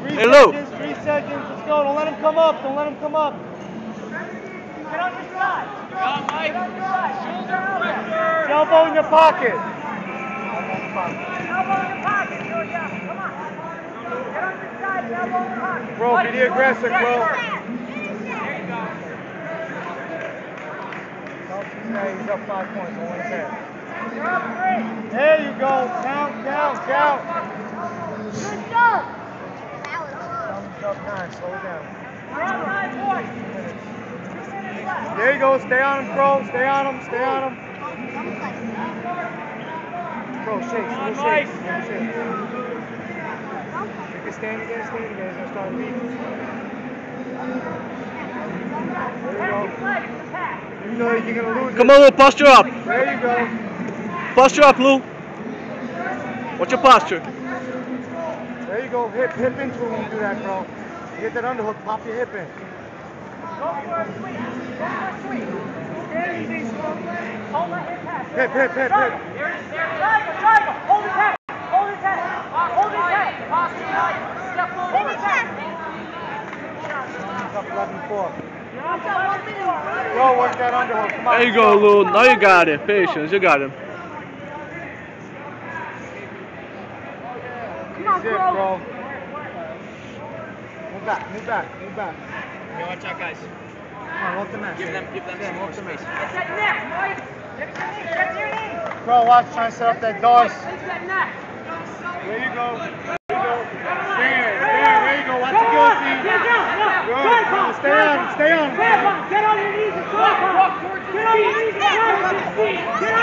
Three Hey, Lou. seconds, three seconds. Let's go. Don't let him come up. Don't let him come up. Get on your side. Get on your side. Shoulder pressure. Elbow in your pocket. Elbow in your pocket. Julia. Come on. Get on your side. Elbow in your pocket. Bro, be the aggressor, bro. Don't you say he's up five points on one ten. You're up three. There you go. Count, count, count. Good job. Thumbs up nine. Slow down. You're up nine points. Two minutes left. There you go. Stay on him, bro. Stay on him. Stay on him. Bro, shake. Little shake. Little shake. You can stand again. Stand again. He's gonna start beating. There you go. to. You know you're gonna lose. Come it. on, Lou, posture up. There you go. Posture up, Lou. What's your posture? There you go. Hip, hip into it when you do that, bro. You get that underhook, pop your hip in. Go for a sweep. Go for a sweep. Hold that hip pass. Hip, hip, hip, hip. Triangle, triangle. Hold his head. Hold his head. Hold his head. Step forward. Hold his head. Up 11 4. You're up to one minute. Go, work that underhook. Come on. There you go, Lou. Now you got it. Patience, you got him. Come on, Zip, bro. bro. Move back, move back, move back. Okay, watch out, guys. Come on, walk the mat. Give them, give them Sam, some more walk the mat. space. Get that neck, boy. Get your knee. Get your knee. Bro, watch, trying to set up that doors. Place that neck. There you go. There you go. Stand, stand. There you go. Watch the Go on. guillotine. Get down. Now. Good. Drive Come on, on. Stay on him, stay on him. Grab on. Get on your knees and drive. Get on your knees and drive on. Get